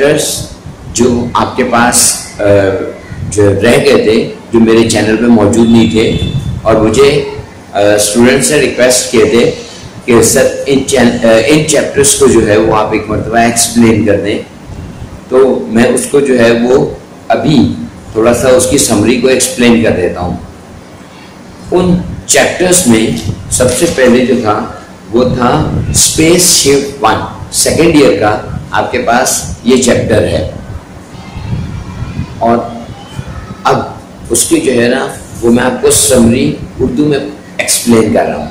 کچھ جو آپ کے پاس جو رہ گئے تھے، جو میرے چینل پہ موجود نہیں تھے، اور مجھے اسٹوڈنٹ سے ریکویسٹ کیے تھے کہ سر ان چیپٹرس کو جو ہے وہ آپ ایک مرتبہ ایکسپلین کر دیں۔ تو میں اس کو جو ہے وہ ابھی تھوڑا سا اس کی سمری کو ایکسپلین کر دیتا ہوں۔ ان چیپٹرس میں سب سے پہلے جو تھا، وہ تھا space ship one second year کا آپ کے پاس یہ چیپٹر ہے۔ اور اب اس کی جو ہے نا، وہ میں آپ کو سمری اردو میں ایکسپلین کر رہا ہوں۔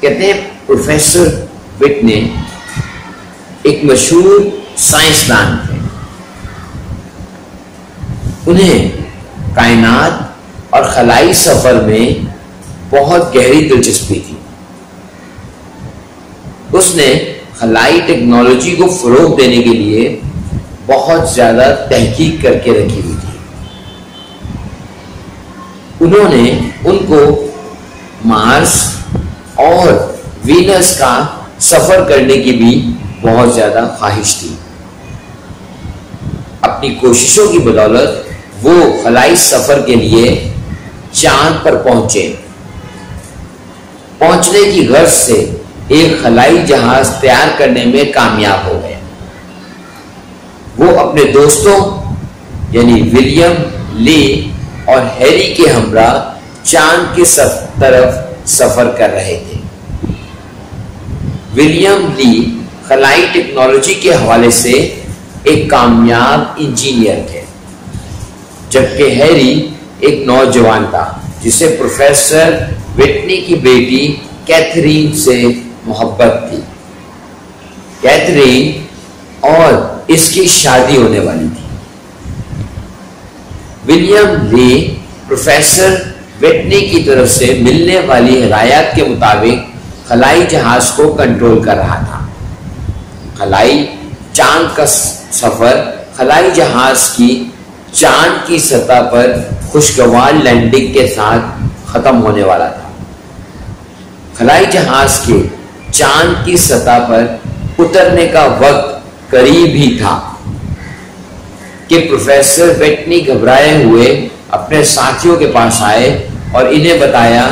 کہتے ہیں پروفیسر وٹ نے ایک مشہور سائنسدان تھے۔ انہیں کائنات اور خلائی سفر میں بہت گہری دلچسپی تھی۔ اس نے خلائی ٹیکنالوجی کو فروغ دینے کے لیے بہت زیادہ تحقیق کر کے رکھی ہوئی تھی۔ انہوں نے ان کو مارس اور وینس کا سفر کرنے کی بھی بہت زیادہ خواہش تھی۔ اپنی کوششوں کی بدولت وہ خلائی سفر کے لیے چاند پر پہنچے۔ پہنچنے کی غرض سے ایک خلائی جہاز تیار کرنے میں کامیاب ہو گئے۔ وہ اپنے دوستوں یعنی ولیم، لی اور ہیری کے ہمراہ چاند کی طرف سفر کر رہے تھے۔ ولیم، لی خلائی ٹیکنالوجی کے حوالے سے ایک کامیاب انجینئر تھے، جبکہ ہیری ایک نوجوان تھا، جسے پروفیسر وٹنی کی بیٹی کیتھرین سے محبت تھی۔ کیتھرین اور اس کی شادی ہونے والی تھی۔ ولیم لی پروفیسر ویٹنی کی طرف سے ملنے والی ہدایات کے مطابق خلائی جہاز کو کنٹرول کر رہا تھا۔ خلائی چاند کا سفر خلائی جہاز کی چاند کی سطح پر خوشگوار لینڈنگ کے ساتھ ختم ہونے والا تھا۔ خلائی جہاز کے چاند کی سطح پر اترنے کا وقت قریب ہی تھا کہ پروفیسر بیٹنی گھبرائے ہوئے اپنے ساتھیوں کے پاس آئے اور انہیں بتایا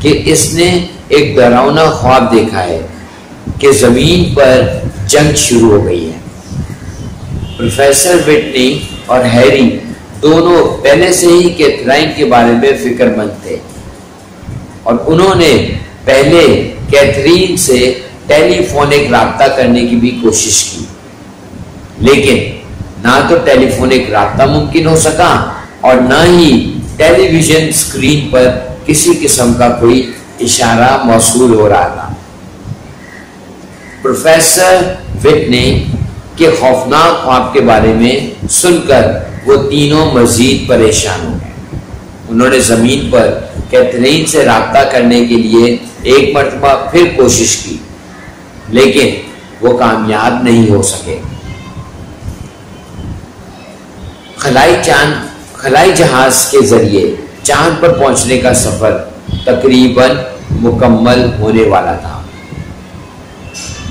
کہ اس نے ایک ڈراؤنا خواب دیکھا ہے کہ زمین پر جنگ شروع ہو گئی ہے۔ پروفیسر بیٹنی اور ہیری دونوں پہلے سے ہی کیتھرائن کے بارے میں فکر مند تھے اور انہوں نے پہلے کیتھرین سے ٹیلی فونک رابطہ کرنے کی بھی کوشش کی۔ لیکن نہ تو ٹیلی فونک رابطہ ممکن ہو سکا اور نہ ہی ٹیلی ویژن اسکرین پر کسی قسم کا کوئی اشارہ موصول ہو رہا تھا۔ پروفیسر وٹنے کے خوفناک خواب کے بارے میں سن کر وہ تینوں مزید پریشان ہو گئے۔ انہوں نے زمین پر کیتھرین سے رابطہ کرنے کے لیے ایک مرتبہ پھر کوشش کی، لیکن وہ کامیاب نہیں ہو سکے۔ خلائی چاند، خلائی جہاز کے ذریعے چاند پر پہنچنے کا سفر تقریباً مکمل ہونے والا تھا۔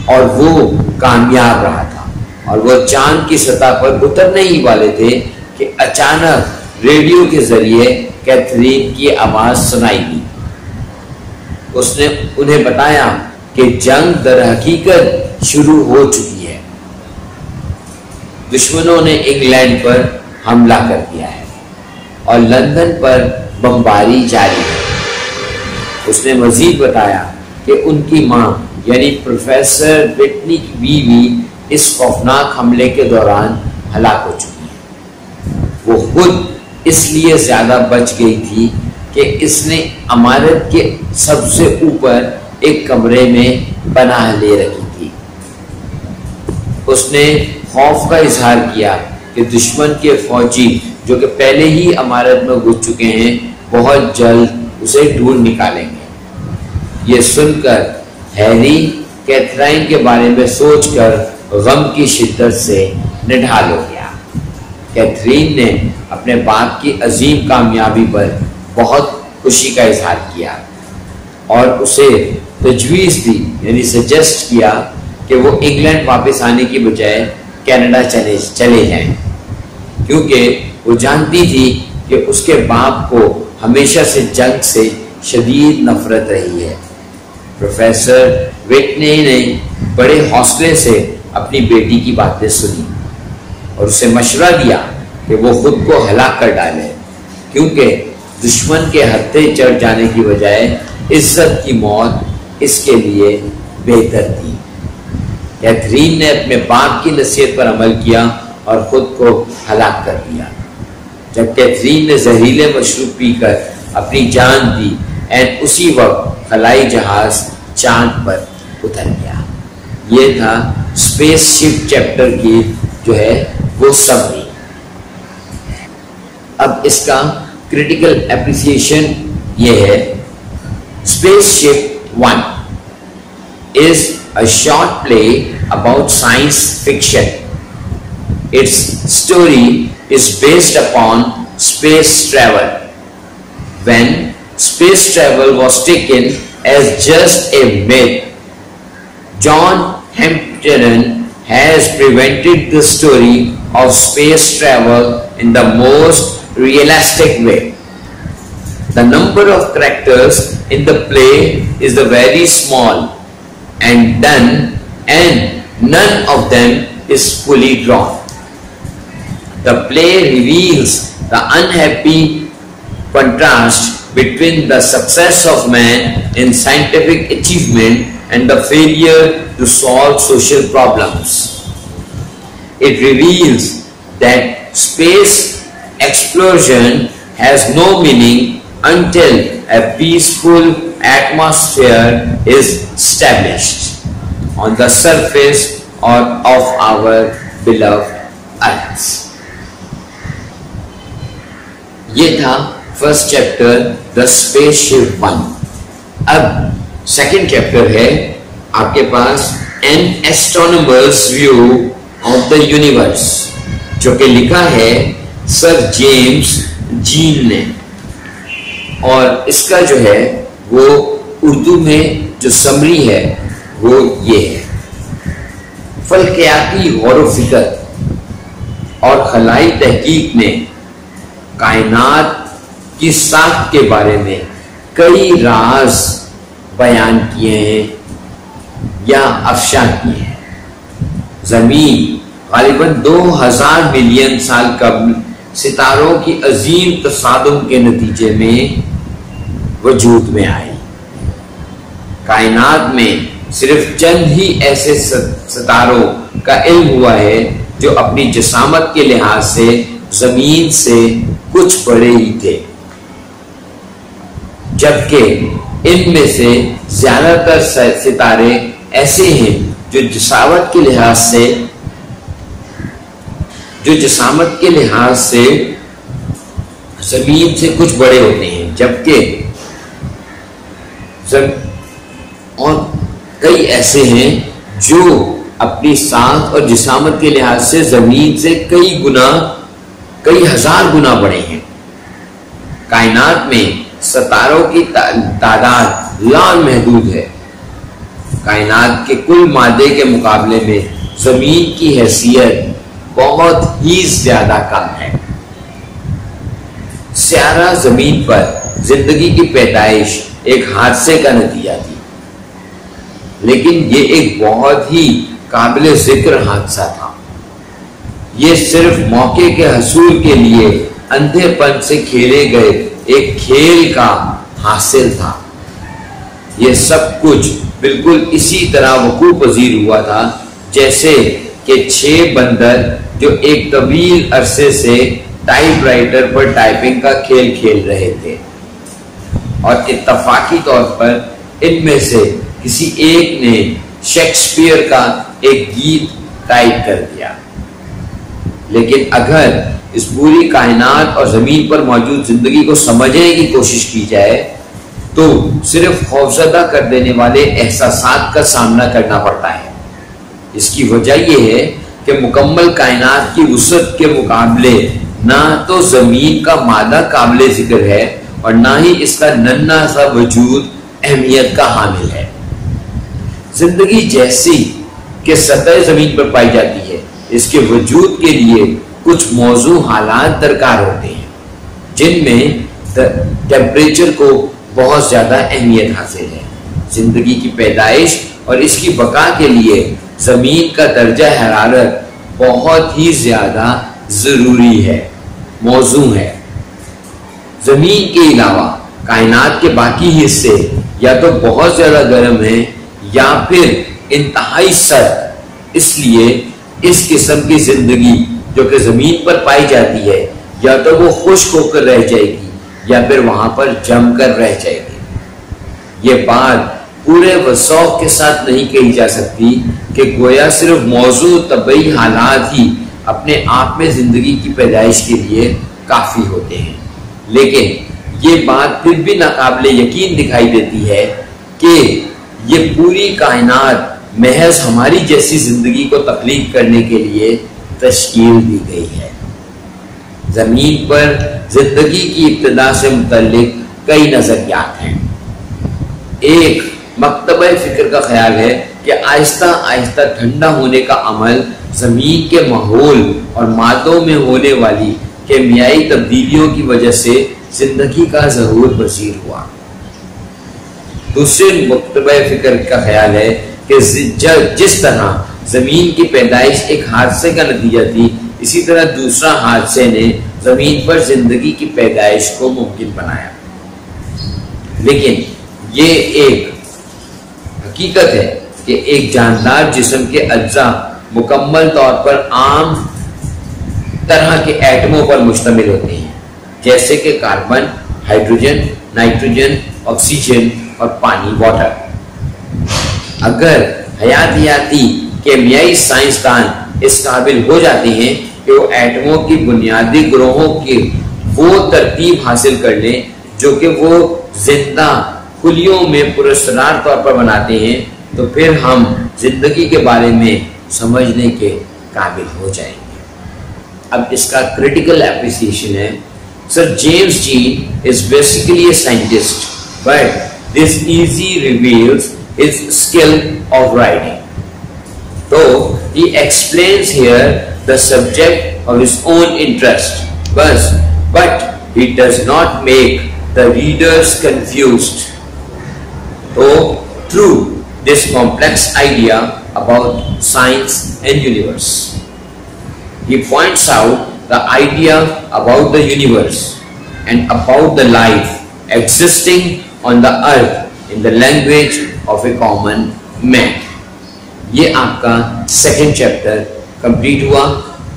اور وہ کامیاب رہا تھا۔ اور وہ چاند کی سطح پر اترنے ہی والے تھے کہ اچانک ریڈیو کے ذریعے کیتھرین کی آواز سنائی دی اس نے انہیں بتایا کہ جنگ در حقیقت شروع ہو چکی ہے۔ دشمنوں نے انگلینڈ پر حملہ کر دیا ہے اور لندن پر بمباری جاری ہے۔ اس نے مزید بتایا کہ ان کی ماں یعنی پروفیسر بٹنی کی بیوی، اس خوفناک حملے کے دوران ہلاک ہو چکی ہے۔ وہ خود اس لیے زیادہ بچ گئی تھی کہ اس نے عمارت کے سب سے اوپر ایک کمرے میں پناہ لے رکھی تھی۔ اس نے خوف کا اظہار کیا کہ دشمن کے فوجی جو کہ پہلے ہی عمارت میں گھس چکے ہیں، بہت جلد اسے ڈھونڈ نکالیں گے۔ یہ سن کر ہیری کیتھرائن کے بارے میں سوچ کر غم کی شدت سے نڈھال ہو گیا۔ کیتھرین نے اپنے باپ کی عظیم کامیابی پر بہت خوشی کا اظہار کیا اور اسے تجویز دی یعنی سجیسٹ کیا کہ وہ انگلینڈ واپس آنے کی بجائے کینیڈا چلے چلے جائیں۔ کیونکہ وہ جانتی تھی کہ اس کے باپ کو ہمیشہ سے جنگ سے شدید نفرت رہی ہے۔ پروفیسر ویٹنے نے بڑے حوصلے سے اپنی بیٹی کی باتیں سنی اور اسے مشورہ دیا کہ وہ خود کو ہلاک کر ڈالے۔ کیونکہ دشمن کے ہتھے چڑھ جانے کی بجائے عزت کی موت اس کے لیے بہتر تھی۔ کیتھرین نے اپنے باپ کی نصیحت پر عمل کیا اور خود کو ہلاک کر دیا۔ جب کیتھرین نے زہریلے مشروب پی کر اپنی جان دی این اسی وقت خلائی جہاز چاند پر اتر گیا۔ یہ تھا اسپیس شپ چیپٹر کی جو ہے وہ سمری اب اس کا کریٹیکل اپریسیشن یہ ہے. Space ship one is a short play about science fiction it's story is based upon space travel when space travel was taken as just a myth John Hampton has prevented the story of space travel in the most realistic way. The number of characters in the play is the very small and done and none of them is fully drawn. The play reveals the unhappy contrast between the success of man in scientific achievement and the failure to solve social problems. It reveals that space explosion has no meaning until a peaceful atmosphere is established on the surface or of our beloved earth. یہ تھا first chapter the space ship one اب second chapter ہے آپ کے پاس an astronomer's view of the universe جو کہ لکھا ہے سر جیمز جین نے۔ اور اس کا جو ہے وہ اردو میں جو سمری ہے وہ یہ ہے۔ فلکیاتی غور و فکر اور خلائی تحقیق نے کائنات کی ساخت کے بارے میں کئی راز بیان کیے ہیں یا افشا کیے ہیں۔ زمین غالباً دو ہزار ملین سال قبل ستاروں کی عظیم تصادم کے نتیجے میں وجود میں آئی۔ کائنات میں صرف چند ہی ایسے ستاروں کا علم ہوا ہے جو اپنی جسامت کے لحاظ سے زمین سے کچھ بڑے ہی تھے۔ جبکہ ان میں سے زیادہ تر ستارے ایسے ہیں جو جساوت کے لحاظ سے جو جسامت کے لحاظ سے زمین سے کچھ بڑے ہوتے ہیں، جبکہ اور کئی ایسے ہیں جو اپنی ساخت اور جسامت کے لحاظ سے زمین سے کئی گنا، کئی ہزار گنا بڑے ہیں۔ کائنات میں ستاروں کی تعداد لال محدود ہے۔ کائنات کے کل مادے کے مقابلے میں زمین کی حیثیت بہت ہی زیادہ کم ہے۔ سیارہ زمین پر زندگی کی پیدائش ایک حادثے کا نتیجہ تھی۔ لیکن یہ ایک بہت ہی قابل ذکر حادثہ تھا۔ یہ صرف موقع کے حصول کے لیے اندھے پن سے کھیلے گئے ایک کھیل کا حاصل تھا۔ یہ سب کچھ بالکل اسی طرح وقوع پذیر ہوا تھا، جیسے کہ چھ بندر جو ایک طویل عرصے سے ٹائپ رائٹر پر ٹائپنگ کا کھیل کھیل رہے تھے۔ اور اتفاقی طور پر ان میں سے کسی ایک نے شیکسپیئر کا ایک گیت ٹائپ کر دیا۔ لیکن اگر اس پوری کائنات اور زمین پر موجود زندگی کو سمجھنے کی کوشش کی جائے، تو صرف خوفزدہ کر دینے والے احساسات کا سامنا کرنا پڑتا ہے۔ اس کی وجہ یہ ہے کہ مکمل کائنات کی وسعت کے مقابلے نہ تو زمین کا مادہ قابل ذکر ہے اور نہ ہی اس کا ننا سا وجود اہمیت کا حامل ہے۔ زندگی جیسی کہ سطح زمین پر پائی جاتی ہے، اس کے وجود کے لیے کچھ موضوع حالات درکار ہوتے ہیں، جن میں ٹیمپریچر کو بہت زیادہ اہمیت حاصل ہے۔ زندگی کی پیدائش اور اس کی بقا کے لیے زمین کا درجہ حرارت بہت ہی زیادہ ضروری ہے موضوع ہے۔ زمین کے علاوہ کائنات کے باقی حصے یا تو بہت زیادہ گرم ہیں یا پھر انتہائی سرد اس لیے اس قسم کی زندگی جو کہ زمین پر پائی جاتی ہے، یا تو وہ خشک ہو کر رہ جائے گی یا پھر وہاں پر جم کر رہ جائے گی۔ یہ بات پورے وسوخ کے ساتھ نہیں کہی جا سکتی کہ گویا صرف موضوع طبعی حالات ہی اپنے آپ میں زندگی کی پیدائش کے لیے کافی ہوتے ہیں۔ لیکن یہ بات پھر بھی ناقابل یقین دکھائی دیتی ہے کہ یہ پوری کائنات محض ہماری جیسی زندگی کو تخلیق کرنے کے لیے تشکیل دی گئی ہے۔ زمین پر زندگی کی ابتدا سے متعلق کئی نظریات ہیں۔ ایک مکتبہ فکر کا خیال ہے کہ آہستہ آہستہ ٹھنڈا ہونے کا عمل زمین کے ماحول اور مادوں میں ہونے والی کیمیائی تبدیلیوں کی وجہ سے زندگی کا ضرور پذیر ہوا۔ دوسرے مکتبہ فکر کا خیال ہے کہ جس طرح زمین کی پیدائش ایک حادثے کا نتیجہ تھی، اسی طرح دوسرا حادثے نے زمین پر زندگی کی پیدائش کو ممکن بنایا۔ لیکن یہ ایک حقیقت ہے کہ ایک جاندار جسم کے اجزاء مکمل طور پر عام طرح کے ایٹموں پر مشتمل ہوتے ہیں، جیسے کہ کاربن، ہائیڈروجن، نائٹروجن، آکسیجن اور پانی، واٹر۔ اگر حیاتیاتی کیمیائی سائنسدان اس قابل ہو جاتے ہیں کہ وہ ایٹموں کی بنیادی گروہوں کی وہ ترتیب حاصل کر لیں، جو کہ وہ زندہ کلیوں میں پرسرار طور پر بناتے ہیں تو پھر ہم زندگی کے بارے میں سمجھنے کے قابل ہو جائیں گے اب اس کا کریٹیکل اپریسیشن ہے sir James Jeans is basically a scientist but this essay reveals his skill of writing. So he explains here the subject of his own interest, but, but he does not make the readers confused. تو through this complex idea about science and universe he points out the idea about the universe and about the life existing on the earth in the language of a common man یہ آپ کا second chapter complete ہوا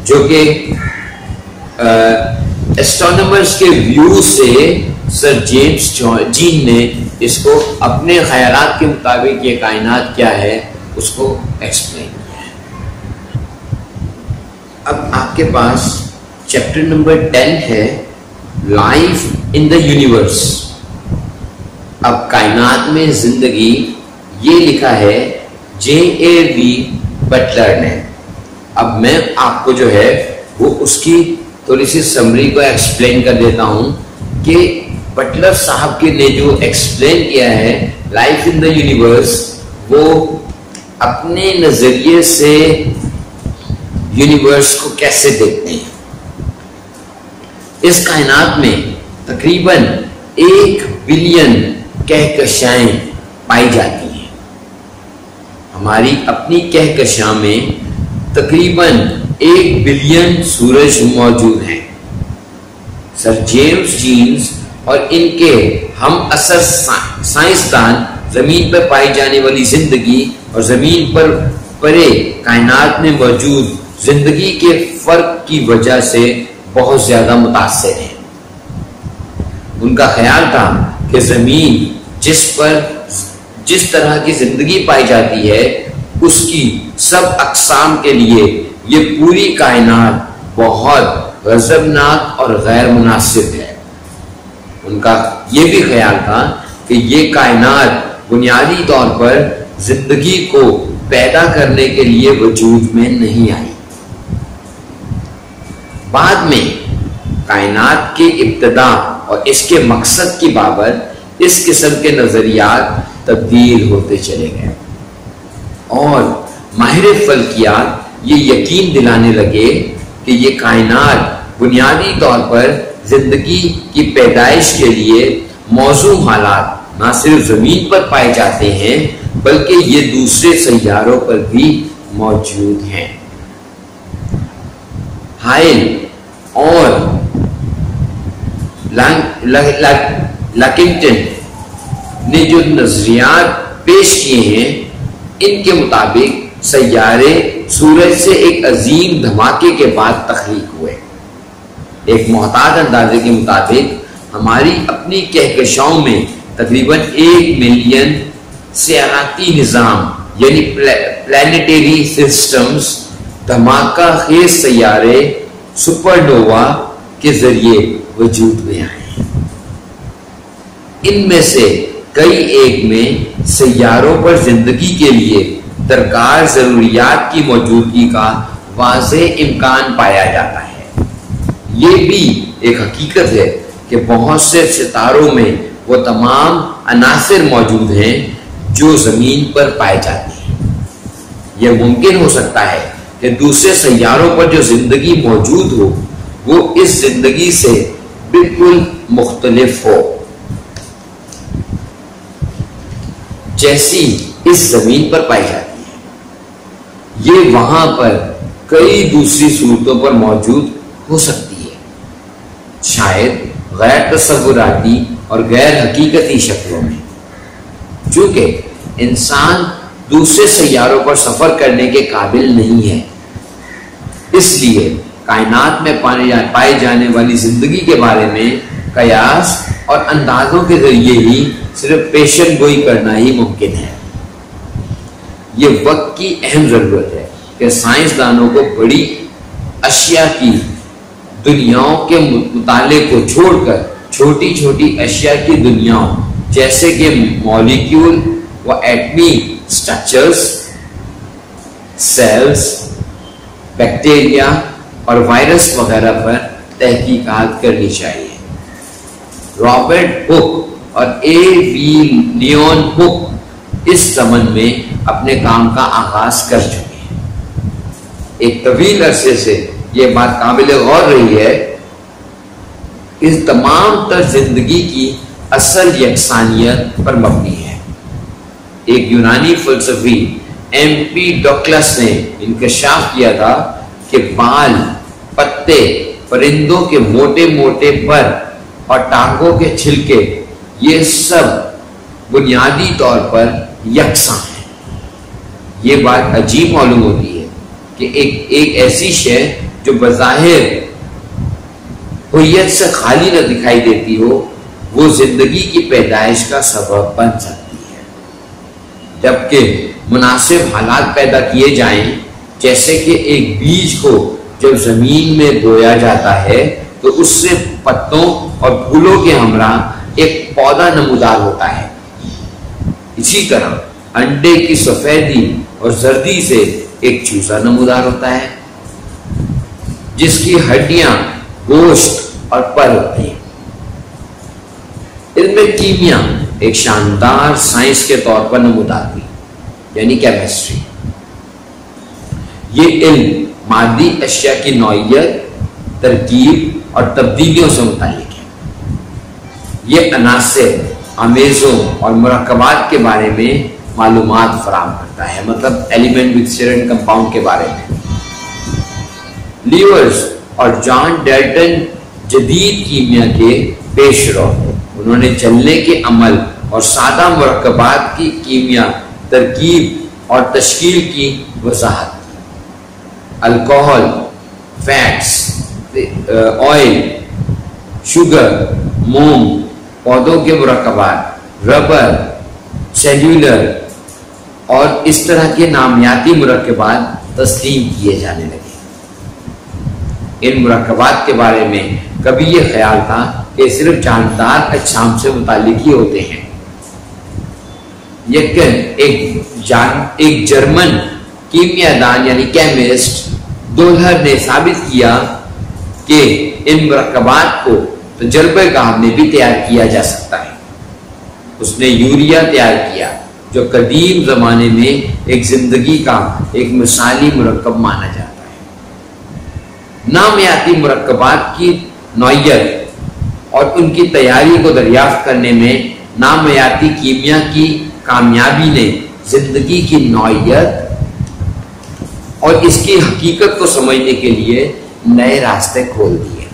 جو کہ ایسٹرونس کے view سے سر James Jain نے اس کو اپنے خیالات کے مطابق یہ کائنات کیا ہے، اس کو ایکسپلین کیا اب آپ کے پاس چیپٹر نمبر ٹین ہے لائف ان دا یونیورس اب کائنات میں زندگی یہ لکھا ہے جے اے وی بٹلر نے۔ اب میں آپ کو جو ہے، وہ اس کی تھوڑی سی سمری کو ایکسپلین کر دیتا ہوں کہ بٹلر صاحب کے نے جو ایکسپلین کیا ہے لائف ان دا یونیورس وہ اپنے نظریے سے یونیورس کو کیسے دیکھتے ہیں؟ اس کائنات میں تقریباً ایک بلین کہکشائیں پائی جاتی ہیں۔ ہماری اپنی کہکشاں میں تقریباً ایک بلین سورج موجود ہیں۔ سر جیمز جینز اور ان کے ہم اثر سائنسدان زمین پر پائی جانے والی زندگی اور زمین پر پرے کائنات میں موجود زندگی کے فرق کی وجہ سے بہت زیادہ متاثر ہیں۔ ان کا خیال تھا کہ زمین جس پر جس طرح کی زندگی پائی جاتی ہے، اس کی سب اقسام کے لیے یہ پوری کائنات بہت غضبناک اور غیر مناسب ہے۔ ان کا یہ بھی خیال تھا کہ یہ کائنات بنیادی طور پر زندگی کو پیدا کرنے کے لیے وجود میں نہیں آئی۔ بعد میں کائنات کی ابتدا اور اس کے مقصد کی بابت اس قسم کے نظریات تبدیل ہوتے چلے گئے۔ اور ماہر فلکیات یہ یقین دلانے لگے کہ یہ کائنات بنیادی طور پر زندگی کی پیدائش کے لیے موضوع حالات نہ صرف زمین پر پائے جاتے ہیں، بلکہ یہ دوسرے سیاروں پر بھی موجود ہیں۔ ہائل اور لکنٹن نے جو نظریات پیش کیے ہیں، ان کے مطابق سیارے سورج سے ایک عظیم دھماکے کے بعد تخلیق ہوئے۔ ایک محتاط اندازے کے مطابق ہماری اپنی کہکشاؤں میں تقریباً ایک ملین سیاحتی نظام یعنی پلانیٹری سسٹمز دھماکہ خیز سیارے سپر نووا کے ذریعے وجود میں آئے ان میں سے کئی ایک میں سیاروں پر زندگی کے لیے درکار ضروریات کی موجودگی کا واضح امکان پایا جاتا ہے۔ یہ بھی ایک حقیقت ہے کہ بہت سے ستاروں میں وہ تمام عناصر موجود ہیں جو زمین پر پائے جاتے ہیں۔ یہ ممکن ہو سکتا ہے کہ دوسرے سیاروں پر جو زندگی موجود ہو، وہ اس زندگی سے بالکل مختلف ہو۔ جیسی اس زمین پر پائی جاتی ہے۔ یہ وہاں پر کئی دوسری صورتوں پر موجود ہو سکتی شاید غیر تصوراتی اور غیر حقیقتی شکلوں میں۔ چونکہ انسان دوسرے سیاروں پر سفر کرنے کے قابل نہیں ہے، اس لیے کائنات میں پائی جانے والی زندگی کے بارے میں قیاس اور اندازوں کے ذریعے ہی صرف پیشن گوئی کرنا ہی ممکن ہے۔ یہ وقت کی اہم ضرورت ہے کہ سائنسدانوں کو بڑی اشیاء کی دنیاؤں کے مطالعے کو چھوڑ کر چھوٹی چھوٹی اشیاء کی دنیاؤں، جیسے کہ مولیکیول و ایٹمی سٹرکچرز سیلز بیکٹیریا اور وائرس وغیرہ پر تحقیقات کرنی چاہیے۔ رابرٹ ہک اور اے وی لیون ہک اس زمن میں اپنے کام کا آغاز کر چکے ہیں۔ ایک طویل عرصے سے یہ بات قابل غور رہی ہے، اس تمام تر زندگی کی اصل یکسانیت پر مبنی ہے۔ ایک یونانی فلسفی ایم پی ڈوکلس نے انکشاف کیا تھا کہ بال پتے پرندوں کے موٹے موٹے پر اور ٹانگوں کے چھلکے، یہ سب بنیادی طور پر یکساں ہیں۔ یہ بات عجیب معلوم ہوتی ہے کہ ایک ایک ایسی شے جو بظاہر ہویت سے خالی نہ دکھائی دیتی ہو، وہ زندگی کی پیدائش کا سبب بن سکتی ہے۔ جبکہ مناسب حالات پیدا کیے جائیں، جیسے کہ ایک بیج کو جب زمین میں بویا جاتا ہے، تو اس سے پتوں اور پھولوں کے ہمراہ ایک پودا نمودار ہوتا ہے۔ اسی طرح انڈے کی سفیدی اور زردی سے ایک چوسا نمودار ہوتا ہے۔ جس کی ہڈیاں گوشت اور پر ہوتی ہیں۔ علم کیمیا ایک شاندار سائنس کے طور پر نمودار ہوئی یعنی کیمسٹری۔ یہ علم مادی اشیاء کی نوعیت، ترکیب اور تبدیلیوں سے متعلق ہے۔ یہ عناصر امیزوں اور مرکبات کے بارے میں معلومات فراہم کرتا ہے مطلب ایلیمنٹ وتھ کمپاؤنڈ کے بارے میں۔ لیورز اور جان ڈیلٹن جدید کیمیا کے پیش رو۔ انہوں نے چلنے کے عمل اور سادہ مرکبات کی کیمیا ترکیب اور تشکیل کی وضاحت الکوہل، فیٹس آئل، شوگر، موم، پودوں کے مرکبات، ربر، سیلولر اور اس طرح کے نامیاتی مرکبات تسلیم کیے جانے لگے۔ ان مرکبات کے بارے میں کبھی یہ خیال تھا کہ صرف جاندار اچھام سے متعلق ہی ہوتے ہیں۔ یقین ایک جان، ایک جرمن کیمیا دان یعنی کیمسٹ دولہر نے ثابت کیا کہ ان مرکبات کو تجربہ گاہ میں بھی تیار کیا جا سکتا ہے۔ اس نے یوریا تیار کیا، جو قدیم زمانے میں ایک زندگی کا ایک مثالی مرکب مانا جاتا نامیاتی مرکبات کی نوعیت اور ان کی تیاری کو دریافت کرنے میں نامیاتی کیمیا کی کامیابی نے زندگی کی نوعیت اور اس کی حقیقت کو سمجھنے کے لیے نئے راستے کھول دیے۔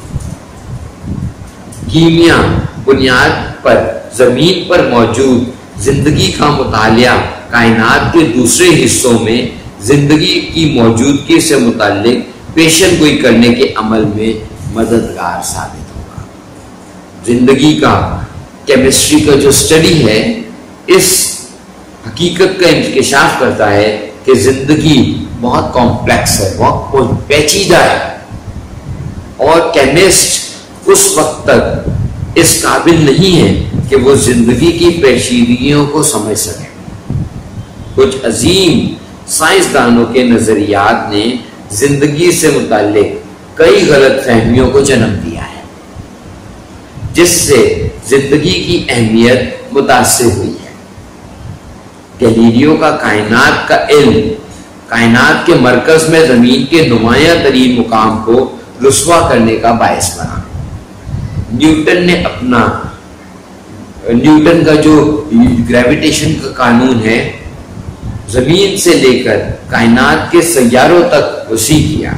کیمیا بنیاد پر، زمین پر موجود زندگی کا مطالعہ کائنات کے دوسرے حصوں میں زندگی کی موجودگی سے متعلق پیشن گوئی کرنے کے عمل میں مددگار ثابت ہوگا۔ زندگی کا کیمسٹری کا جو اسٹڈی ہے، اس حقیقت کا انکشاف کرتا ہے کہ زندگی بہت کمپلیکس ہے، بہت پیچیدہ ہے۔ اور کیمسٹ اس وقت تک اس قابل نہیں ہے کہ وہ زندگی کی پیچیدگیوں کو سمجھ سکے۔ کچھ عظیم سائنسدانوں کے نظریات نے زندگی سے متعلق کئی غلط فہمیوں کو جنم دیا ہے، جس سے زندگی کی اہمیت متاثر ہوئی ہے۔ گلیریوں کا کائنات کا علم، کائنات کے مرکز میں زمین کے نمایاں ترین مقام کو رسوا کرنے کا باعث بنا۔ نیوٹن نے اپنا، نیوٹن کا جو گریویٹیشن کا قانون ہے، زمین سے لے کر کائنات کے سیاروں تک وسیع کیا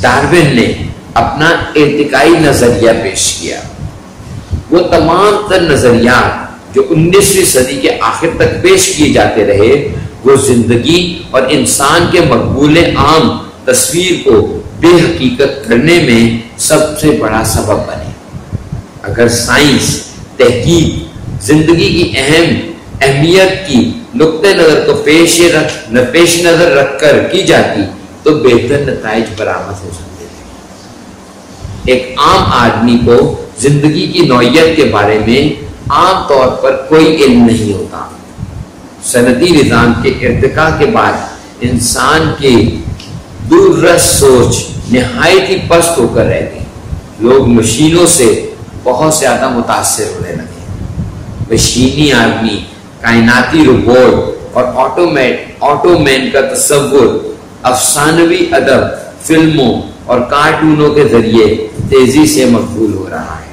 ڈارون نے اپنا ارتقائی نظریہ پیش کیا۔ وہ تمام تر نظریات جو انیسویں صدی کے آخر تک پیش کیے جاتے رہے، وہ زندگی اور انسان کے مقبول عام تصویر کو بے حقیقت کرنے میں سب سے بڑا سبب بنے۔ اگر سائنس، تحقیق، زندگی کی اہم اہمیت کی نقطۂ نظر کو پیش رکھ پیش نظر رکھ کر کی جاتی، تو بہتر نتائج برآمد ہو سکتے تھے۔ ایک عام آدمی کو زندگی کی نوعیت کے بارے میں عام طور پر کوئی علم نہیں ہوتا۔ صنعتی نظام کے ارتقاء کے بعد انسان کی دور رس سوچ نہایت ہی پست ہو کر رہ گئی لوگ مشینوں سے بہت زیادہ متاثر ہونے لگے۔ مشینی آدمی کائناتی روبوٹ اور آٹومیٹ آٹو مین کا تصور، افسانوی ادب، فلموں اور کارٹونوں کے ذریعے تیزی سے مقبول ہو رہا ہے۔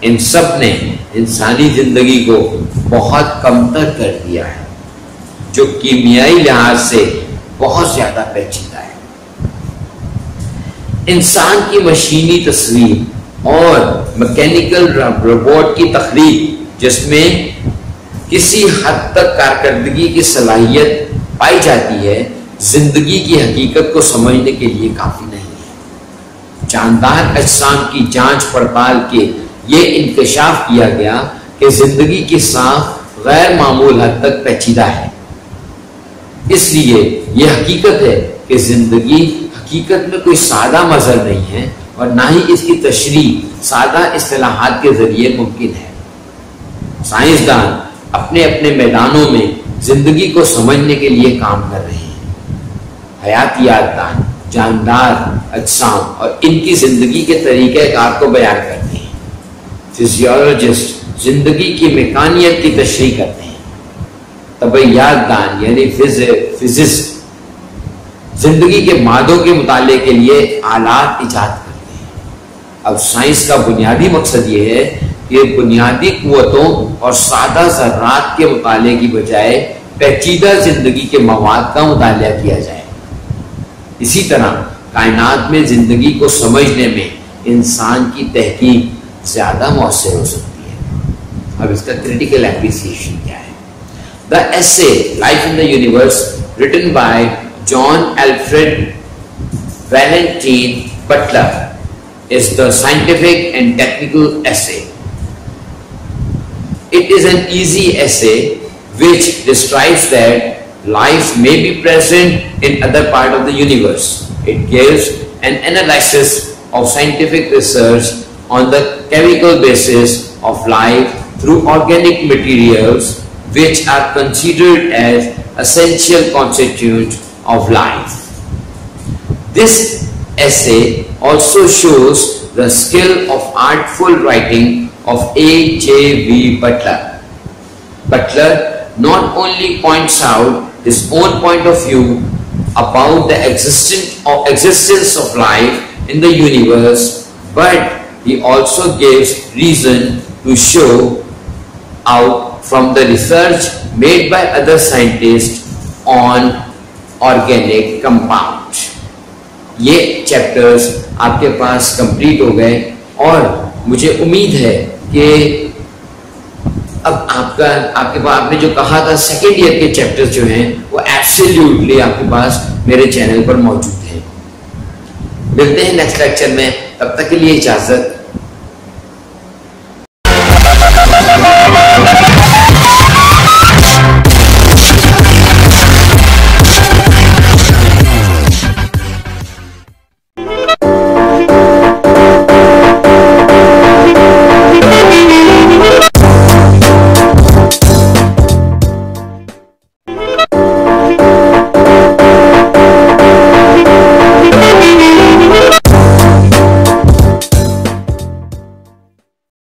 ان سب نے انسانی زندگی کو بہت کمتر کر دیا ہے، جو کیمیائی لحاظ سے بہت زیادہ پیچیدہ ہے۔ انسان کی مشینی تصویر اور مکینیکل روبوٹ کی تخلیق جس میں کسی حد تک کارکردگی کی صلاحیت پائی جاتی ہے، زندگی کی حقیقت کو سمجھنے کے لیے کافی نہیں۔ ہے جاندار اجسام کی جانچ پڑتال کے یہ انکشاف کیا گیا کہ زندگی کی سانخ غیر معمول حد تک پیچیدہ ہے۔ اس لیے یہ حقیقت ہے کہ زندگی حقیقت میں کوئی سادہ مظہر نہیں ہے اور نہ ہی اس کی تشریح سادہ اصطلاحات کے ذریعے ممکن ہے۔ سائنسدان اپنے اپنے میدانوں میں زندگی کو سمجھنے کے لیے کام کر رہے ہیں۔ حیاتیات دان جاندار، اجسام اور ان کی زندگی کے طریقہ کار کو بیان کرتے ہیں۔ فزیولوجسٹ زندگی کی میکانیت کی تشریح کرتے ہیں۔ طبیعیات دان یعنی فزسٹ زندگی کے مادوں کے مطالعے کے لیے آلات ایجاد کرتے ہیں۔ اب سائنس کا بنیادی مقصد یہ ہے کہ بنیادی قوتوں اور سادہ ذرات کے مطالعے کی بجائے پیچیدہ زندگی کے مواد کا مطالعہ کیا جائے۔ اسی طرح کائنات میں زندگی کو سمجھنے میں انسان کی تحقیق زیادہ مؤثر ہو سکتی ہے۔ اب اس کا کریٹیکل اپریسیشن کیا ہے؟ The essay life in the universe written by John Alfred Valentine Butler is the scientific and technical essay. It is an easy essay which describes that life may be present in other part of the universe. It gives an analysis of scientific research on the chemical basis of life through organic materials which are considered as essential constituents of life. This essay also shows the skill of artful writing of A. J. V. Butler. Butler not only points out his own point of view about the existence of life in the universe, but he also gives reason to show out from the research made by other scientists on organic compounds. یہ chapters آپ کے پاس complete ہو گئے اور مجھے امید ہے کہ اب آپ کا آپ کے پاس آپ نے جو کہا تھا سیکنڈ ایئر کے چیپٹر جو ہیں، وہ ایبسلیوٹلی آپ کے پاس میرے چینل پر موجود ہیں۔ ملتے ہیں نیکسٹ لیکچر میں، تب تک کے لیے اجازت۔